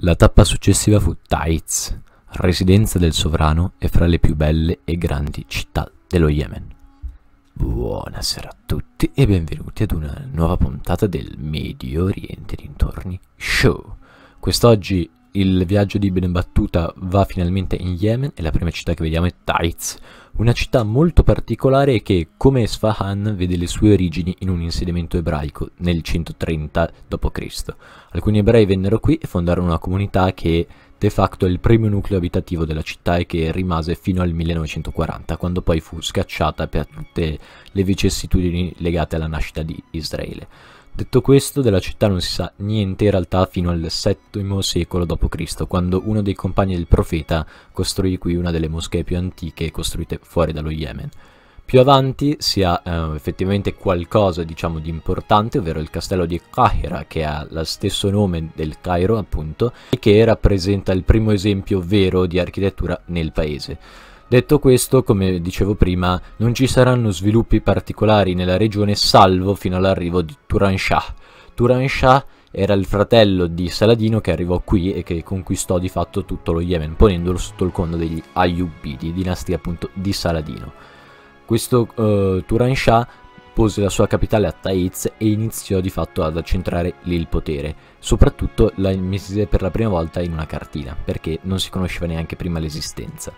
La tappa successiva fu Taiz, residenza del sovrano e fra le più belle e grandi città dello Yemen. Buonasera a tutti e benvenuti ad una nuova puntata del Medio Oriente dintorni Show. Quest'oggi il viaggio di Ibn Battuta va finalmente in Yemen e la prima città che vediamo è Taiz, una città molto particolare che, come Esfahan, vede le sue origini in un insediamento ebraico nel 130 d.C. Alcuni ebrei vennero qui e fondarono una comunità che de facto è il primo nucleo abitativo della città e che rimase fino al 1940, quando poi fu scacciata per tutte le vicissitudini legate alla nascita di Israele. Detto questo, della città non si sa niente in realtà fino al VII secolo d.C., quando uno dei compagni del profeta costruì qui una delle moschee più antiche costruite fuori dallo Yemen. Più avanti si ha eh, effettivamente qualcosa diciamo di importante, ovvero il castello di Qahira, che ha lo stesso nome del Cairo appunto, e che rappresenta il primo esempio vero di architettura nel paese. Detto questo, come dicevo prima, non ci saranno sviluppi particolari nella regione salvo fino all'arrivo di Turan Shah. Turan Shah era il fratello di Saladino che arrivò qui e che conquistò di fatto tutto lo Yemen, ponendolo sotto il conto degli Ayyubidi, dinastia appunto di Saladino. Questo uh, Turan Shah pose la sua capitale a Taiz e iniziò di fatto ad accentrare lì il potere. Soprattutto la mise per la prima volta in una cartina, perché non si conosceva neanche prima l'esistenza.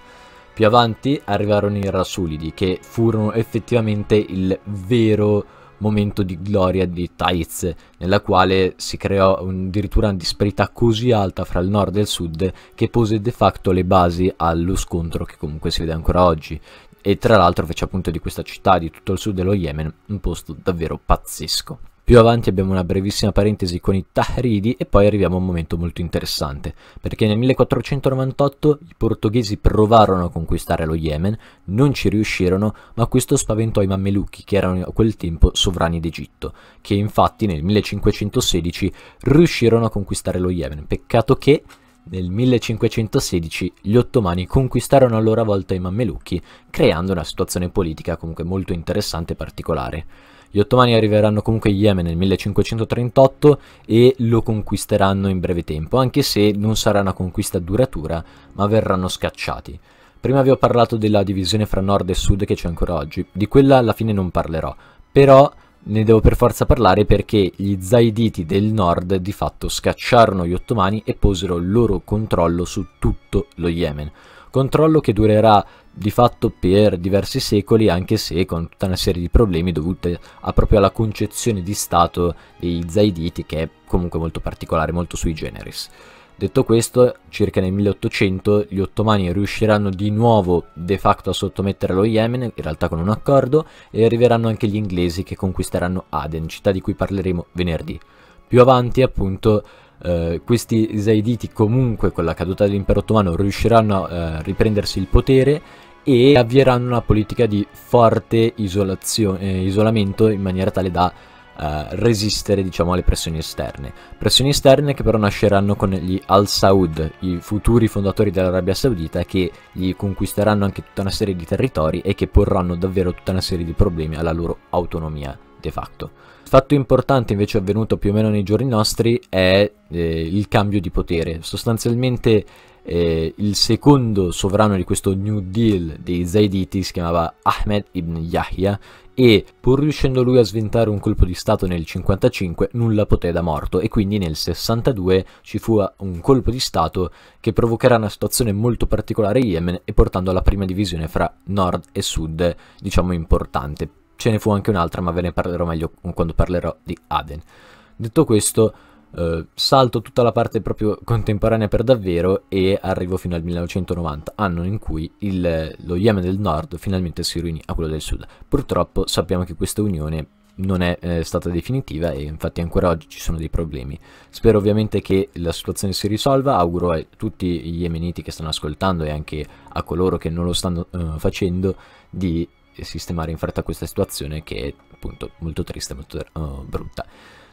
Più avanti arrivarono i Rasulidi, che furono effettivamente il vero momento di gloria di Taiz, nella quale si creò addirittura una disparità così alta fra il nord e il sud che pose de facto le basi allo scontro che comunque si vede ancora oggi. E tra l'altro fece appunto di questa città, di tutto il sud dello Yemen, un posto davvero pazzesco. Più avanti abbiamo una brevissima parentesi con i Tahridi e poi arriviamo a un momento molto interessante, perché nel 1498 i portoghesi provarono a conquistare lo Yemen, non ci riuscirono, ma questo spaventò i Mammelucchi, che erano a quel tempo sovrani d'Egitto, che infatti nel 1516 riuscirono a conquistare lo Yemen. Peccato che nel 1516 gli ottomani conquistarono a loro volta i Mammelucchi, creando una situazione politica comunque molto interessante e particolare. Gli ottomani arriveranno comunque in Yemen nel 1538 e lo conquisteranno in breve tempo, anche se non sarà una conquista duratura, ma verranno scacciati. Prima vi ho parlato della divisione fra nord e sud che c'è ancora oggi, di quella alla fine non parlerò, però ne devo per forza parlare perché gli Zaiditi del nord di fatto scacciarono gli ottomani e posero il loro controllo su tutto lo Yemen. Controllo che durerà di fatto per diversi secoli, anche se con tutta una serie di problemi dovuti a proprio alla concezione di Stato dei Zaiditi, che è comunque molto particolare, molto sui generis. Detto questo, circa nel 1800 gli ottomani riusciranno di nuovo de facto a sottomettere lo Yemen, in realtà con un accordo, e arriveranno anche gli inglesi che conquisteranno Aden, città di cui parleremo venerdì. Più avanti, appunto, eh, questi Zaiditi comunque con la caduta dell'impero ottomano riusciranno a eh, riprendersi il potere e avvieranno una politica di forte eh, isolamento in maniera tale da uh, resistere diciamo alle pressioni esterne. Pressioni esterne che però nasceranno con gli Al Saud, i futuri fondatori dell'Arabia Saudita che gli conquisteranno anche tutta una serie di territori e che porranno davvero tutta una serie di problemi alla loro autonomia de facto. Fatto importante invece avvenuto più o meno nei giorni nostri è eh, il cambio di potere. Sostanzialmente eh, il secondo sovrano di questo New Deal dei Zaiditi si chiamava Ahmed ibn Yahya e pur riuscendo lui a sventare un colpo di stato nel 55 nulla poté da morto e quindi nel 62 ci fu un colpo di stato che provocherà una situazione molto particolare in Yemen e portando alla prima divisione fra nord e sud diciamo importante. Ce ne fu anche un'altra ma ve ne parlerò meglio quando parlerò di Aden. Detto questo Uh, salto tutta la parte proprio contemporanea per davvero e arrivo fino al 1990, anno in cui il, lo Yemen del Nord finalmente si riunì a quello del Sud. Purtroppo sappiamo che questa unione non è eh, stata definitiva e infatti ancora oggi ci sono dei problemi. Spero ovviamente che la situazione si risolva, auguro a tutti gli yemeniti che stanno ascoltando e anche a coloro che non lo stanno uh, facendo di sistemare in fretta questa situazione che è appunto molto triste, molto uh, brutta.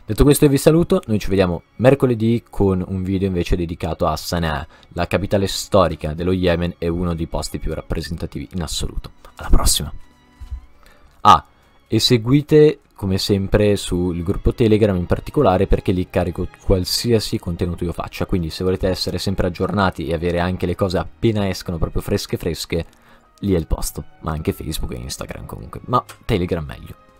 Detto questo vi saluto, noi ci vediamo mercoledì con un video invece dedicato a Sana'a, la capitale storica dello Yemen e uno dei posti più rappresentativi in assoluto. Alla prossima! Ah, e seguite come sempre sul gruppo Telegram in particolare perché lì carico qualsiasi contenuto io faccia, quindi se volete essere sempre aggiornati e avere anche le cose appena escono proprio fresche fresche, lì è il posto, ma anche Facebook e Instagram comunque, ma Telegram meglio.